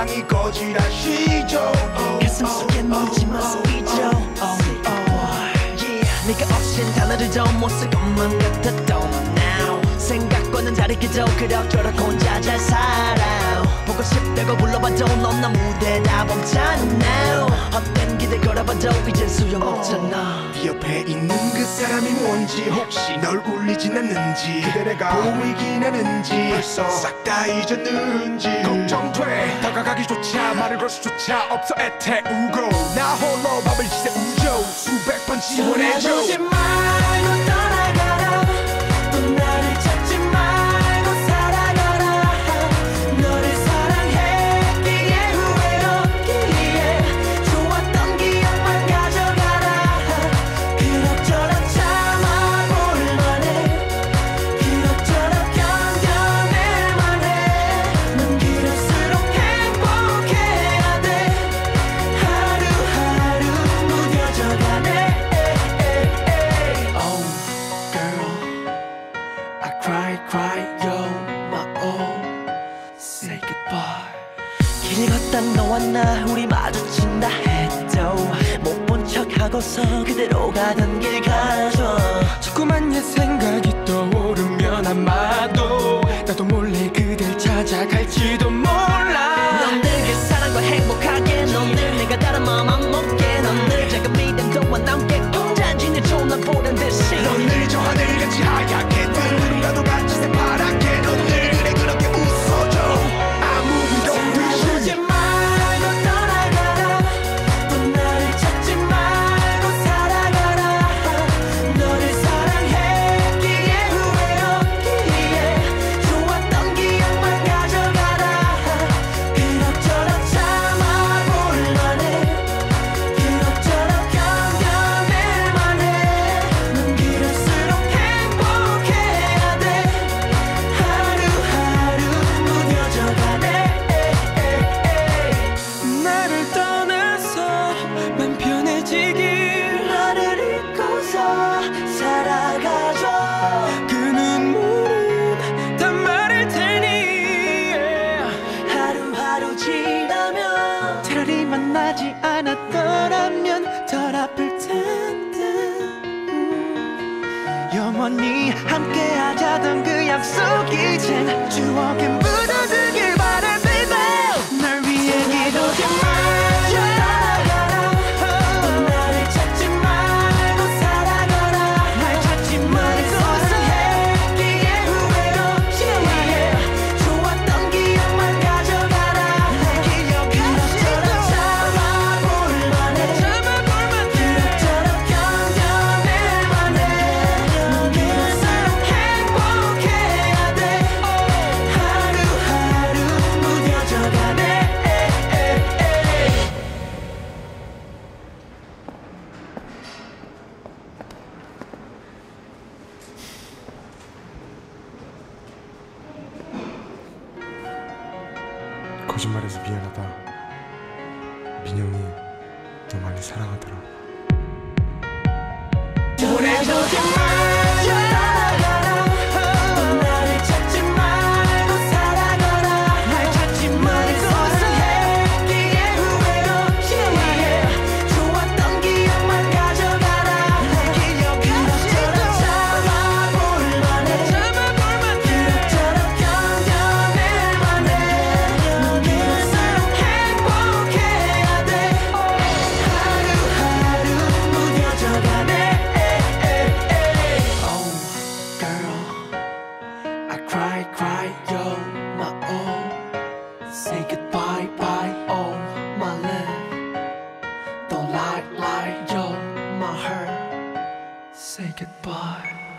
한숨만 당이 거지라 쉬죠 가슴 속에 묻지마 스피죠. 네가 없인 단어를 더못쓸 것만 같았던 now. 생각과는 다르게도 그럭저럭 혼자 잘 살아 보고 싶다고 불러봐도 넌나 무대 다 범잖아 헛된 기대 걸어봐도 이젠 소용없잖아. 네 옆에 있는 그 사람이 뭔지 혹시 널 울리진 않는지. 그대 내가 보이긴 하는지. 벌써 싹 다 잊었는지. 걱정 돼 다가가기조차 말을 걸 수조차 없어 애태우고. 나 홀로 밤을 지새우죠. 수백 번 지원해줘 I cry, cry, yo, my all. Say goodbye. 길을 걷다 너와 나 우리 마주친다 해도 못 본 척하고서 그대로 가던 길 가줘 자꾸만 옛 생각이 떠오르면 아마도 나도 몰래 그댈 찾아갈지도 지나면 차라리 만나지 않았더라면 덜 아플 텐데 음. 영원히 함께 하자던 그 약속 이젠 추억에 묻어 거짓말해서 미안하다. 민영이 너 많이 사랑하더라 cry, cry, yo, my all. Say goodbye, bye, oh, my love. Don't lie, lie, yo, my heart. Say goodbye.